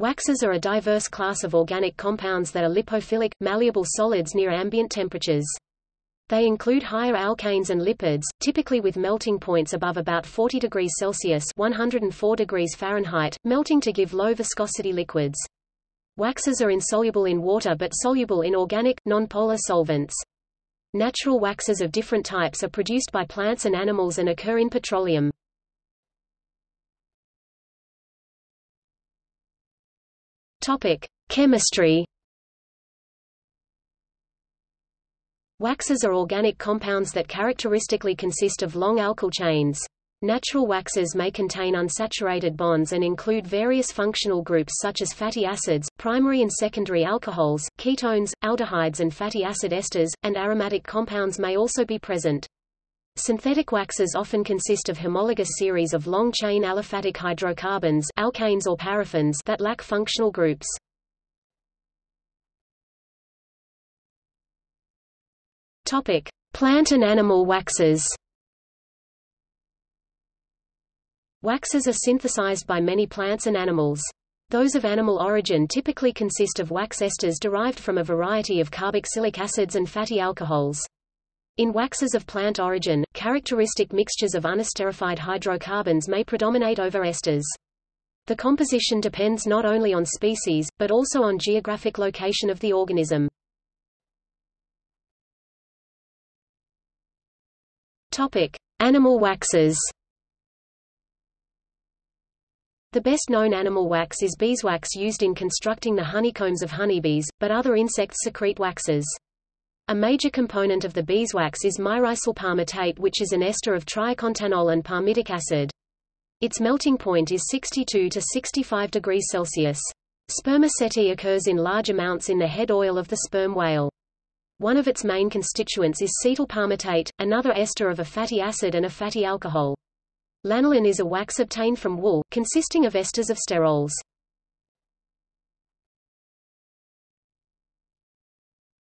Waxes are a diverse class of organic compounds that are lipophilic, malleable solids near ambient temperatures. They include higher alkanes and lipids, typically with melting points above about 40 degrees Celsius 104 degrees Fahrenheit, melting to give low viscosity liquids. Waxes are insoluble in water but soluble in organic, nonpolar solvents. Natural waxes of different types are produced by plants and animals and occur in petroleum. Topic: Chemistry. Waxes are organic compounds that characteristically consist of long alkyl chains. Natural waxes may contain unsaturated bonds and include various functional groups such as fatty acids, primary and secondary alcohols, ketones, aldehydes and fatty acid esters, and aromatic compounds may also be present. Synthetic waxes often consist of homologous series of long-chain aliphatic hydrocarbons alkanes or paraffins that lack functional groups. Topic: Plant and animal waxes. Waxes are synthesized by many plants and animals. Those of animal origin typically consist of wax esters derived from a variety of carboxylic acids and fatty alcohols. In waxes of plant origin, characteristic mixtures of unesterified hydrocarbons may predominate over esters. The composition depends not only on species, but also on geographic location of the organism. Topic: Animal waxes. The best known animal wax is beeswax used in constructing the honeycombs of honeybees, but other insects secrete waxes. A major component of the beeswax is myricyl palmitate which is an ester of triacontanol and palmitic acid. Its melting point is 62 to 65 degrees Celsius. Spermaceti occurs in large amounts in the head oil of the sperm whale. One of its main constituents is cetyl palmitate, another ester of a fatty acid and a fatty alcohol. Lanolin is a wax obtained from wool, consisting of esters of sterols.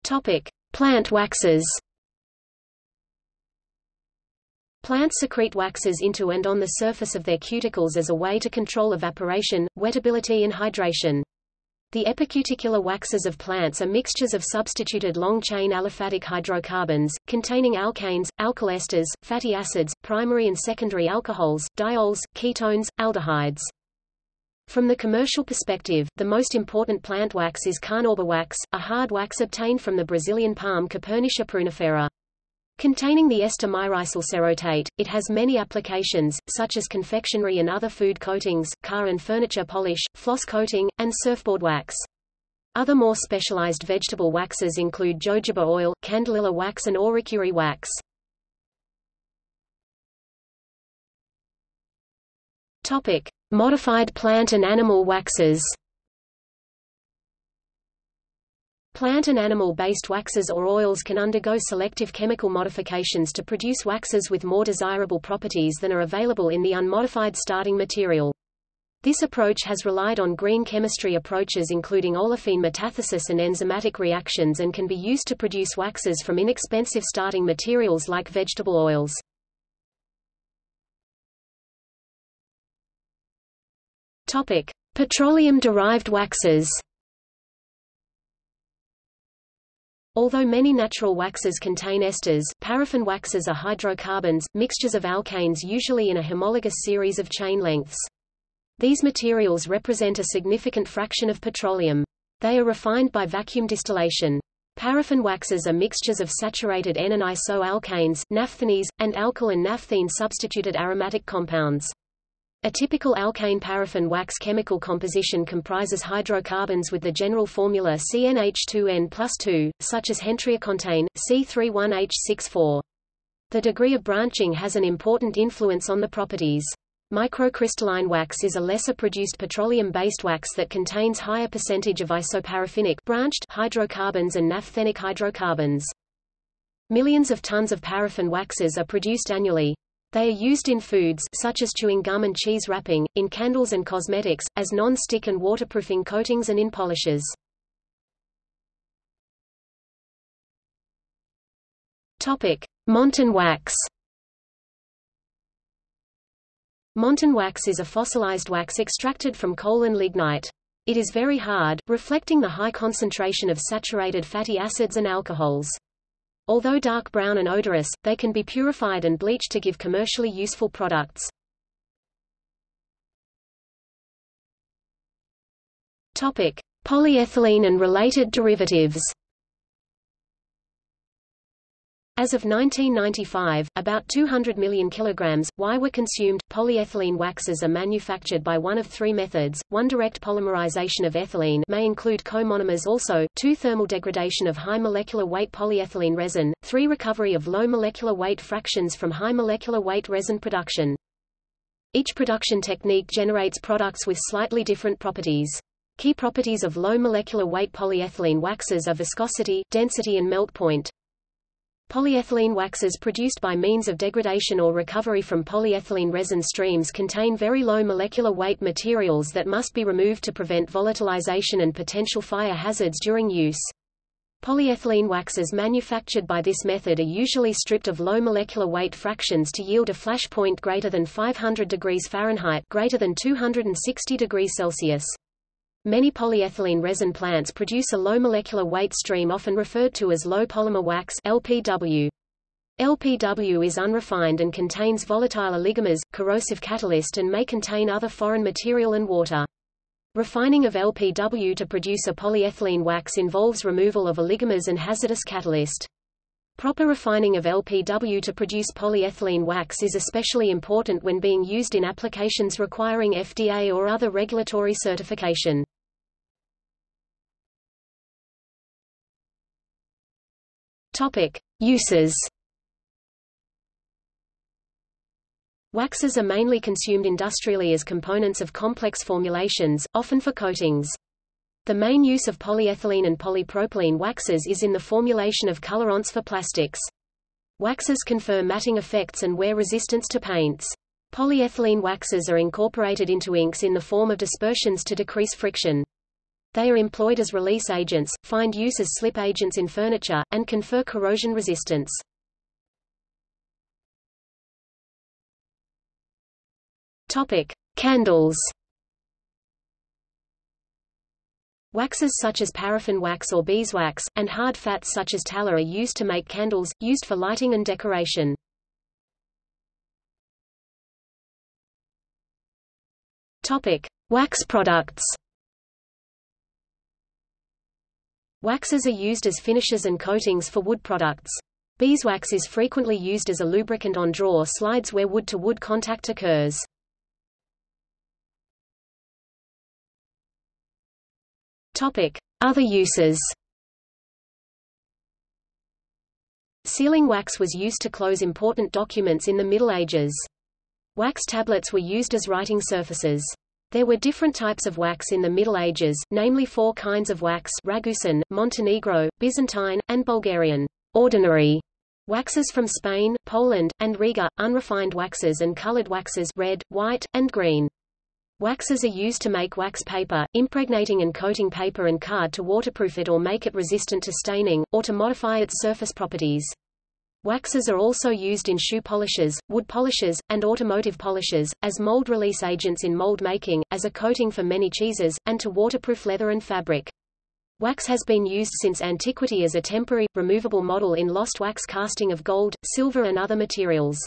Topic: Plant waxes Plants secrete waxes into and on the surface of their cuticles as a way to control evaporation, wettability and hydration. The epicuticular waxes of plants are mixtures of substituted long-chain aliphatic hydrocarbons, containing alkanes, alkyl esters, fatty acids, primary and secondary alcohols, diols, ketones, aldehydes. From the commercial perspective, the most important plant wax is carnauba wax, a hard wax obtained from the Brazilian palm Copernicia prunifera. Containing the ester myricyl cerotate, it has many applications, such as confectionery and other food coatings, car and furniture polish, floss coating, and surfboard wax. Other more specialized vegetable waxes include jojoba oil, candelilla wax and ouricury wax. Topic: Modified plant and animal waxes. Plant and animal-based waxes or oils can undergo selective chemical modifications to produce waxes with more desirable properties than are available in the unmodified starting material. This approach has relied on green chemistry approaches including olefin metathesis and enzymatic reactions and can be used to produce waxes from inexpensive starting materials like vegetable oils. Topic: Petroleum-derived waxes. Although many natural waxes contain esters, paraffin waxes are hydrocarbons, mixtures of alkanes usually in a homologous series of chain lengths. These materials represent a significant fraction of petroleum. They are refined by vacuum distillation. Paraffin waxes are mixtures of saturated N and isoalkanes, naphthenes, and alkyl and naphthene substituted aromatic compounds. A typical alkane paraffin wax chemical composition comprises hydrocarbons with the general formula CnH2n plus 2, such as hentriacontane, C31H64. The degree of branching has an important influence on the properties. Microcrystalline wax is a lesser-produced petroleum-based wax that contains higher percentage of isoparaffinic branched hydrocarbons and naphthenic hydrocarbons. Millions of tons of paraffin waxes are produced annually. They are used in foods such as chewing gum and cheese wrapping, in candles and cosmetics, as non-stick and waterproofing coatings and in polishes. Topic: Montan wax. Montan wax is a fossilized wax extracted from coal and lignite. It is very hard, reflecting the high concentration of saturated fatty acids and alcohols. Although dark brown and odorous, they can be purified and bleached to give commercially useful products. Topic: Polyethylene and related derivatives. As of 1995, about 200 million kilograms, Y were consumed. Polyethylene waxes are manufactured by one of three methods, one direct polymerization of ethylene may include co-monomers also, two thermal degradation of high molecular weight polyethylene resin, three recovery of low molecular weight fractions from high molecular weight resin production. Each production technique generates products with slightly different properties. Key properties of low molecular weight polyethylene waxes are viscosity, density and melt point. Polyethylene waxes produced by means of degradation or recovery from polyethylene resin streams contain very low molecular weight materials that must be removed to prevent volatilization and potential fire hazards during use. Polyethylene waxes manufactured by this method are usually stripped of low molecular weight fractions to yield a flash point greater than 500 degrees Fahrenheit greater than 260 degrees Celsius. Many polyethylene resin plants produce a low molecular weight stream often referred to as low polymer wax LPW. LPW is unrefined and contains volatile oligomers, corrosive catalyst and may contain other foreign material and water. Refining of LPW to produce a polyethylene wax involves removal of oligomers and hazardous catalyst. Proper refining of LPW to produce polyethylene wax is especially important when being used in applications requiring FDA or other regulatory certification. Topic: Uses. Waxes are mainly consumed industrially as components of complex formulations, often for coatings. The main use of polyethylene and polypropylene waxes is in the formulation of colorants for plastics. Waxes confer matting effects and wear resistance to paints. Polyethylene waxes are incorporated into inks in the form of dispersions to decrease friction. They are employed as release agents, find use as slip agents in furniture, and confer corrosion resistance. Topic: Candles. Waxes such as paraffin wax or beeswax, and hard fats such as tallow are used to make candles, used for lighting and decoration. Topic: Wax products. Waxes are used as finishes and coatings for wood products. Beeswax is frequently used as a lubricant on drawer slides where wood-to-wood -wood contact occurs. Other uses. Sealing wax was used to close important documents in the Middle Ages. Wax tablets were used as writing surfaces. There were different types of wax in the Middle Ages, namely four kinds of wax Ragusan, Montenegro, Byzantine, and Bulgarian ordinary waxes from Spain, Poland, and Riga, unrefined waxes and colored waxes red, white, and green. Waxes are used to make wax paper, impregnating and coating paper and card to waterproof it or make it resistant to staining, or to modify its surface properties. Waxes are also used in shoe polishes, wood polishes, and automotive polishes, as mold release agents in mold making, as a coating for many cheeses, and to waterproof leather and fabric. Wax has been used since antiquity as a temporary, removable model in lost wax casting of gold, silver and other materials.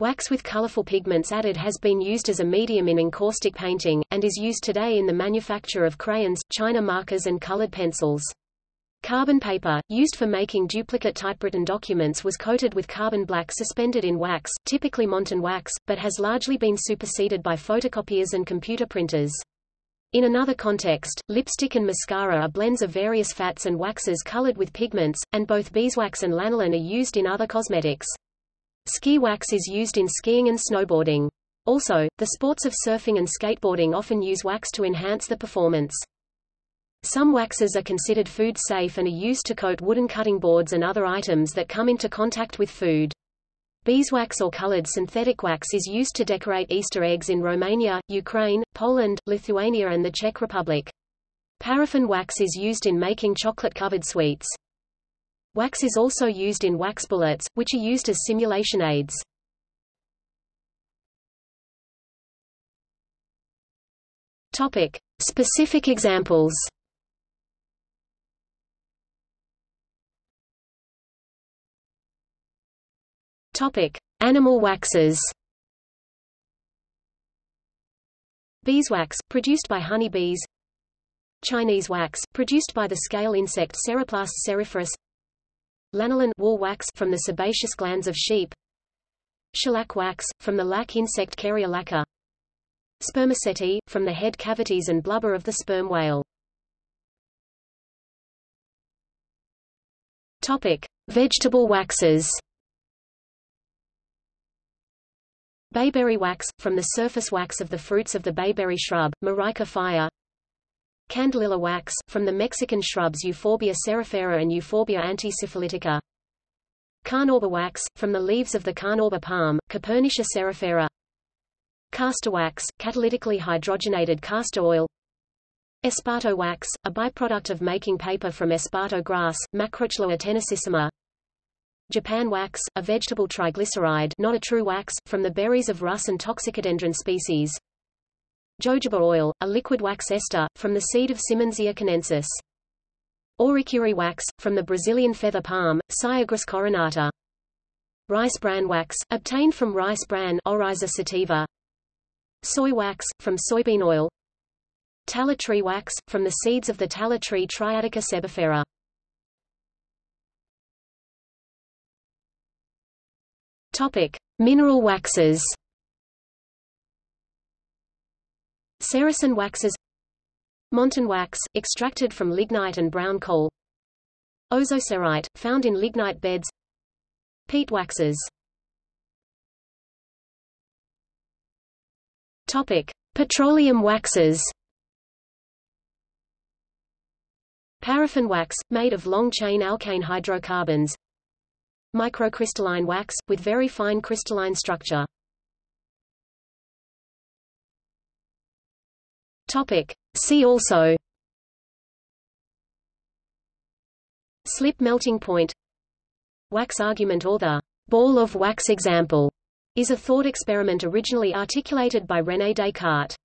Wax with colorful pigments added has been used as a medium in encaustic painting, and is used today in the manufacture of crayons, china markers and colored pencils. Carbon paper, used for making duplicate typewritten documents was coated with carbon black suspended in wax, typically Montan wax, but has largely been superseded by photocopiers and computer printers. In another context, lipstick and mascara are blends of various fats and waxes colored with pigments, and both beeswax and lanolin are used in other cosmetics. Ski wax is used in skiing and snowboarding. Also, the sports of surfing and skateboarding often use wax to enhance the performance. Some waxes are considered food safe and are used to coat wooden cutting boards and other items that come into contact with food. Beeswax or colored synthetic wax is used to decorate Easter eggs in Romania, Ukraine, Poland, Lithuania and the Czech Republic. Paraffin wax is used in making chocolate-covered sweets. Wax is also used in wax bullets, which are used as simulation aids. Topic: Specific examples. Topic: Animal waxes. Beeswax, produced by honeybees. Chinese wax, produced by the scale insect Ceroplast ceriferus. Lanolin wool wax from the sebaceous glands of sheep. Shellac wax, from the lac insect Kerria lacca. Spermaceti, from the head cavities and blubber of the sperm whale. Topic: Vegetable waxes. Bayberry wax, from the surface wax of the fruits of the bayberry shrub, Myrica faya. Candelilla wax, from the Mexican shrubs Euphorbia cerifera and Euphorbia antisyphilitica. Carnauba wax, from the leaves of the carnauba palm, Copernicia cerifera. Castor wax, catalytically hydrogenated castor oil. Esparto wax, a byproduct of making paper from esparto grass, Macrochloa tenacissima. Japan wax, a vegetable triglyceride not a true wax, from the berries of Rhus and Toxicodendron species. Jojoba oil, a liquid wax ester, from the seed of Simmondsia chinensis. Ouricury wax, from the Brazilian feather palm, Syagrus coronata. Rice bran wax, obtained from rice bran Oryza sativa. Soy wax, from soybean oil. Tallow tree wax, from the seeds of the tallow tree Triadica sebifera. Topic: Mineral waxes. Ceresin waxes. Montan wax, extracted from lignite and brown coal. Ozocerite, found in lignite beds. Peat waxes. Topic. Petroleum waxes. Paraffin wax, made of long-chain alkane hydrocarbons Microcrystalline wax, with very fine crystalline structure. Topic. See also Slip melting point Wax argument or the ball of wax example is a thought experiment originally articulated by René Descartes.